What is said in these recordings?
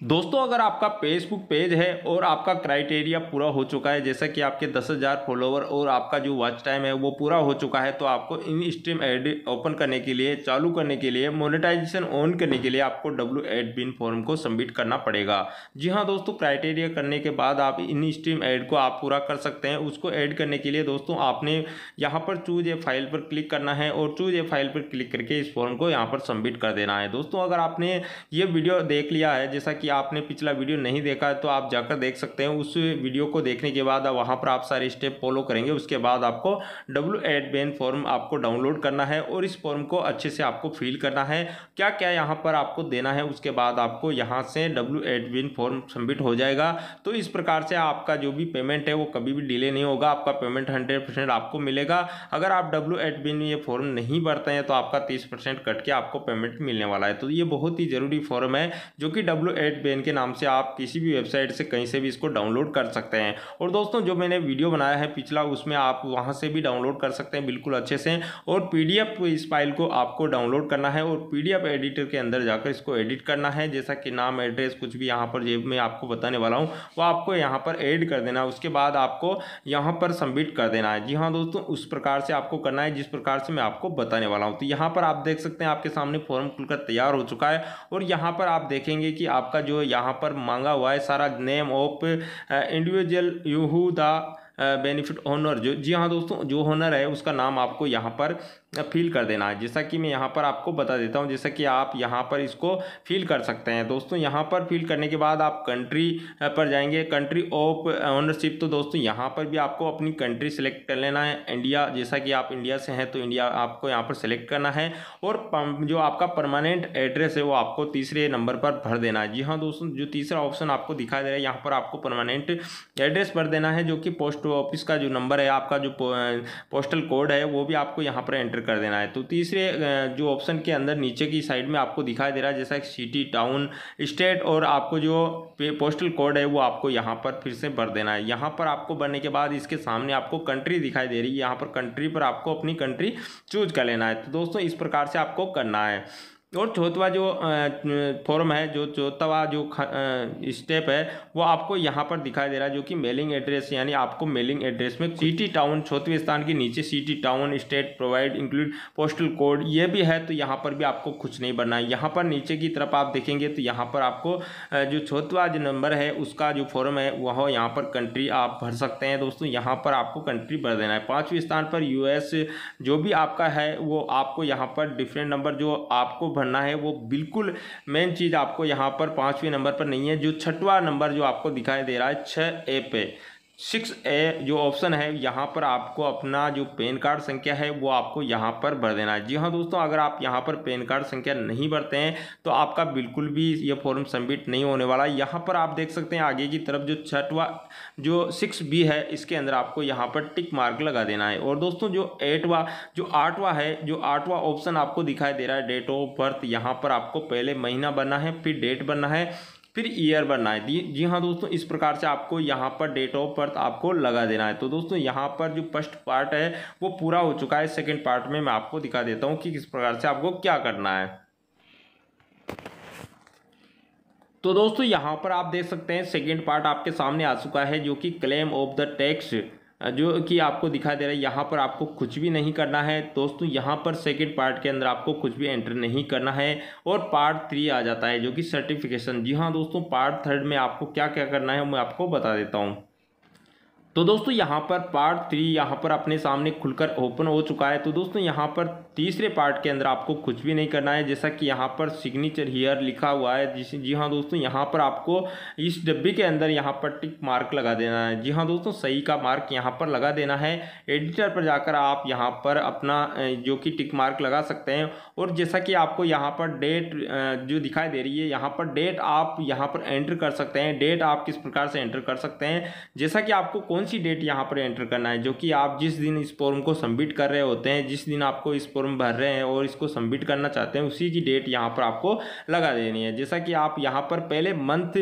दोस्तों, अगर आपका फेसबुक पेज है और आपका क्राइटेरिया पूरा हो चुका है, जैसा कि आपके दस हज़ार फॉलोवर और आपका जो वॉच टाइम है, वो पूरा हो चुका है तो आपको इन स्ट्रीम एड ओपन करने के लिए, चालू करने के लिए मोनेटाइजेशन ऑन करने के लिए आपको डब्ल्यू एड बिन फॉर्म को सबमिट करना पड़ेगा। जी हाँ दोस्तों क्राइटेरिया करने के बाद आप इन स्ट्रीम एड को आप पूरा कर सकते हैं। उसको ऐड करने के लिए दोस्तों, आपने यहाँ पर चूज़ ए फ़ाइल पर क्लिक करना है और चूज़ ए फ़ाइल पर क्लिक करके इस फॉर्म को यहाँ पर सबमिट कर देना है। दोस्तों, अगर आपने ये वीडियो देख लिया है, जैसा कि आपने पिछला वीडियो नहीं देखा है तो आप जाकर देख सकते हैं। उस वीडियो को देखने के बाद वहाँ पर आप सारे स्टेप फॉलो करेंगे। उसके बाद आपको डब्ल्यू एड बेन फॉर्म आपको डाउनलोड करना है और इस फॉर्म को अच्छे से आपको फिल करना है। क्या क्या यहाँ पर आपको देना है, उसके बाद आपको यहाँ से W eight BEN form submit हो जाएगा। तो इस प्रकार से आपका जो भी पेमेंट है, वो कभी भी डिले नहीं होगा। आपका पेमेंट हंड्रेड आपको मिलेगा। अगर आप डब्ल्यू एड बिन ये फॉर्म नहीं भरते हैं तो आपका तीस कट के आपको पेमेंट मिलने वाला है। तो ये बहुत ही ज़रूरी फॉर्म है, जो कि डब्ल्यू एड बेन के नाम से आप किसी भी वेबसाइट से कहीं से भी इसको डाउनलोड कर सकते हैं। और दोस्तों, जो मैंने वीडियो बनाया है पिछला, उसमें आप वहाँ से भी डाउनलोड कर सकते हैं बिल्कुल अच्छे से। और पीडीएफ इस फ़ाइल को आपको डाउनलोड करना है और पीडीएफ एडिटर के अंदर जाकर इसको एडिट करना है। जैसा कि नाम एड्रेस कुछ भी यहाँ पर जेब में आपको बताने वाला हूँ, वो आपको यहाँ पर एड कर देना है। उसके बाद आपको यहाँ पर सबमिट कर देना है। जी हाँ दोस्तों, उस प्रकार से आपको करना है, जिस प्रकार से मैं आपको बताने वाला हूँ। तो यहाँ पर आप देख सकते हैं, आपके सामने फॉर्म खुलकर तैयार हो चुका है। और यहाँ पर आप देखेंगे कि आपका जो यहाँ पर मांगा हुआ है सारा name of individual who the benefit owner जो जी हाँ दोस्तों, जो ओनर है, उसका नाम आपको यहाँ पर फिल कर देना। है जैसा कि मैं यहाँ पर आपको बता देता हूँ, जैसा कि आप यहाँ पर इसको फिल कर सकते हैं। दोस्तों, यहाँ पर फिल करने के बाद आप कंट्री पर जाएँगे। कंट्री ऑफ़ ओनरशिप तो दोस्तों, यहाँ पर भी आपको अपनी कंट्री सेलेक्ट कर लेना है। इंडिया जैसा कि आप इंडिया से हैं तो इंडिया आपको यहाँ पर सेलेक्ट करना है। और जो आपका परमानेंट एड्रेस है, वो आपको तीसरे नंबर पर भर देना है। जी हाँ दोस्तों, जो तीसरा ऑप्शन आपको दिखाई दे रहा है, यहाँ पर आपको परमानेंट एड्रेस भर देना है, जो कि पोस्ट ऑफ़िस का जो नंबर है, आपका जो पोस्टल कोड है, वो भी आपको यहाँ पर एंटर कर देना है। तो तीसरे जो ऑप्शन के अंदर नीचे की साइड में आपको दिखाई दे रहा है, जैसा सिटी टाउन स्टेट और आपको जो पोस्टल कोड है, वो आपको यहाँ पर फिर से भर देना है। यहाँ पर आपको भरने के बाद इसके सामने आपको कंट्री दिखाई दे रही है। यहाँ पर कंट्री पर आपको अपनी कंट्री चूज़ कर लेना है। तो दोस्तों, इस प्रकार से आपको करना है। और चौथवा जो फॉर्म है, जो चौथवा जो स्टेप है, वो आपको यहाँ पर दिखाई दे रहा है, जो कि मेलिंग एड्रेस यानी आपको मेलिंग एड्रेस में सिटी टाउन चौथवे स्थान के नीचे city town state provide include postal code ये भी है तो यहाँ पर भी आपको कुछ नहीं बनना है। यहाँ पर नीचे की तरफ़ आप देखेंगे तो यहाँ पर आपको जो चौथवा जो नंबर है, उसका जो फॉर्म है, वह यहाँ पर कंट्री आप भर सकते हैं। दोस्तों, यहाँ पर आपको कंट्री भर देना है। पाँचवें स्थान पर यूएस जो भी आपका है, वो आपको यहाँ पर डिफरेंट नंबर जो आपको भरना है, वो बिल्कुल मेन चीज़ आपको यहाँ पर पाँचवें नंबर पर नहीं है, जो छठवा नंबर जो आपको दिखाई दे रहा है छः ए पे। सिक्स ए जो ऑप्शन है, यहाँ पर आपको अपना जो पैन कार्ड संख्या है, वो आपको यहाँ पर भर देना है। जी हाँ दोस्तों, अगर आप यहाँ पर पैन कार्ड संख्या नहीं भरते हैं तो आपका बिल्कुल भी ये फॉर्म सबमिट नहीं होने वाला यहाँ पर आप देख सकते हैं, आगे की तरफ़ जो छठवा जो सिक्स बी है, इसके अंदर आपको यहाँ पर टिक मार्क लगा देना है। और दोस्तों, जो एटवा जो आठवा है, जो आठवा ऑप्शन आपको दिखाई दे रहा है, डेट ऑफ़ बर्थ, यहाँ पर आपको पहले महीना बनना है, फिर डेट बनना है फिर ईयर बनना है। जी हाँ दोस्तों, इस प्रकार से आपको यहाँ पर डेट ऑफ़ बर्थ आपको लगा देना है। तो दोस्तों, यहाँ पर जो फ़र्स्ट पार्ट है, वो पूरा हो चुका है। सेकेंड पार्ट में मैं आपको दिखा देता हूँ कि किस प्रकार से आपको क्या करना है। तो दोस्तों, यहाँ पर आप देख सकते हैं सेकेंड पार्ट आपके सामने आ चुका है, जो कि क्लेम ऑफ़ द टैक्स जो कि आपको दिखा दे रहा है, यहाँ पर आपको कुछ भी नहीं करना है। दोस्तों, यहाँ पर सेकंड पार्ट के अंदर आपको कुछ भी एंटर नहीं करना है और पार्ट थ्री आ जाता है, जो कि सर्टिफिकेशन जी हाँ दोस्तों पार्ट थर्ड में आपको क्या क्या करना है, मैं आपको बता देता हूँ। तो दोस्तों यहाँ पर पार्ट थ्री यहाँ पर अपने सामने खुलकर ओपन हो चुका है तो दोस्तों यहाँ पर तीसरे पार्ट के अंदर आपको कुछ भी नहीं करना है जैसा कि यहाँ पर सिग्नेचर हियर लिखा हुआ है जिस जी हाँ दोस्तों यहाँ पर आपको इस डब्बे के अंदर यहाँ पर टिक मार्क लगा देना है जी हाँ दोस्तों सही का मार्क यहाँ पर लगा देना है एडिटर पर जाकर आप यहाँ पर अपना जो कि टिक मार्क लगा सकते हैं और जैसा कि आपको यहाँ पर डेट जो दिखाई दे रही है यहाँ पर डेट आप यहाँ पर एंटर कर सकते हैं डेट आप किस प्रकार से एंटर कर सकते हैं जैसा कि आपको कौन सी डेट यहाँ पर एंटर करना है, जो कि आप जिस दिन इस फॉर्म को सबमिट कर रहे होते हैं, जिस दिन आपको इस फॉर्म भर रहे हैं और इसको सबमिट करना चाहते हैं, उसी की डेट यहाँ पर आपको लगा देनी है। जैसा कि आप यहाँ पर पहले मंथ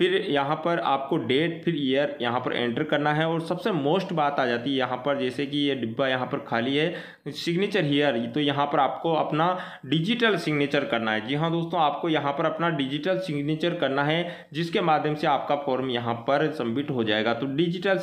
फिर यहाँ पर आपको डेट फिर ईयर यहाँ पर एंटर करना है और सबसे मोस्ट बात आ जाती है यहाँ पर, जैसे कि ये डिब्बा यहाँ पर खाली है सिग्नेचर हीयर तो यहाँ पर आपको अपना डिजिटल सिग्नेचर करना है। जी हाँ दोस्तों, आपको यहाँ पर अपना डिजिटल सिग्नेचर करना है, जिसके माध्यम से आपका फॉर्म यहाँ पर सबमिट हो जाएगा। तो डिजिटल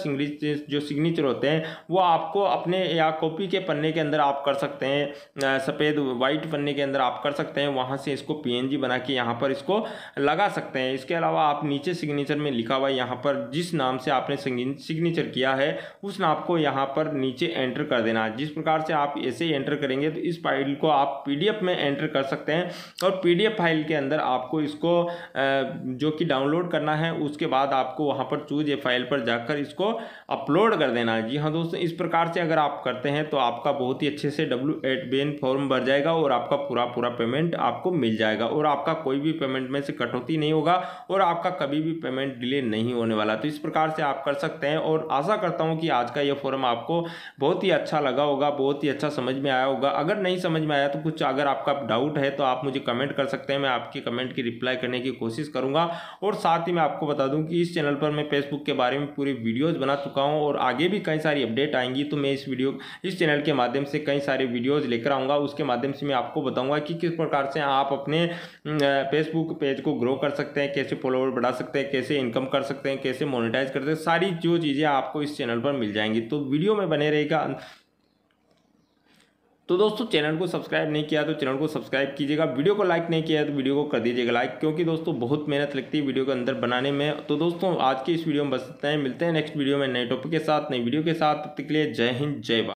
जो सिग्नेचर होते हैं, वो आपको अपने या कॉपी के पन्ने के अंदर आप कर सकते हैं सफ़ेद वाइट पन्ने के अंदर आप कर सकते हैं, वहाँ से इसको पीएनजी बना के यहाँ पर इसको लगा सकते हैं। इसके अलावा आप नीचे सिग्नेचर में लिखा हुआ है यहाँ पर, जिस नाम से आपने सिग्नेचर किया है, उस नाम को यहाँ पर नीचे एंटर कर देना है। जिस प्रकार से आप ऐसे ही एंटर करेंगे तो इस फ़ाइल को आप पीडीएफ में एंटर कर सकते हैं और पीडीएफ फ़ाइल के अंदर आपको इसको जो कि डाउनलोड करना है, उसके बाद आपको वहाँ पर चूज़ ए फ़ाइल पर जाकर इसको अपलोड कर देना है। जी हाँ दोस्तों, इस प्रकार से अगर आप करते हैं तो आपका बहुत ही अच्छे से डब्ल्यू एट बेन फॉर्म भर जाएगा और आपका पूरा पूरा पेमेंट आपको मिल जाएगा और आपका कोई भी पेमेंट में से कटौती नहीं होगा और आपका कभी भी पेमेंट डिले नहीं होने वाला। तो इस प्रकार से आप कर सकते हैं और आशा करता हूँ कि आज का ये फॉर्म आपको बहुत ही अच्छा लगा होगा, बहुत ही अच्छा समझ में आया होगा। अगर नहीं समझ में आया तो कुछ अगर आपका डाउट है तो आप मुझे कमेंट कर सकते हैं, मैं आपके कमेंट की रिप्लाई करने की कोशिश करूँगा। और साथ ही मैं आपको बता दूँ कि इस चैनल पर मैं फेसबुक के बारे में पूरी वीडियोज़ बना चुका हूँ और आगे भी कई सारी अपडेट आएँगी तो मैं इस वीडियो, इस चैनल के माध्यम से कई सारे वीडियोज़ लेकर आऊँगा। उसके माध्यम से मैं आपको बताऊँगा कि किस प्रकार से आप अपने फेसबुक पेज को ग्रो कर सकते हैं, कैसे फॉलोवर बढ़ा सकते हैं, कैसे इनकम कर सकते हैं, कैसे मोनिटाइज करते हैं, सारी जो चीज़ें आपको इस चैनल पर मिल जाएँगी। तो वीडियो में बने रहेगा तो दोस्तों चैनल को सब्सक्राइब नहीं किया तो चैनल को सब्सक्राइब कीजिएगा। वीडियो को लाइक नहीं किया तो वीडियो को कर दीजिएगा लाइक क्योंकि दोस्तों, बहुत मेहनत लगती है वीडियो के अंदर बनाने में। तो दोस्तों, आज के इस वीडियो में बस इतना ही। मिलते हैं नेक्स्ट वीडियो में नए टॉपिक के साथ, नई वीडियो के साथ। तब तक के लिए जय हिंद, जय भारत।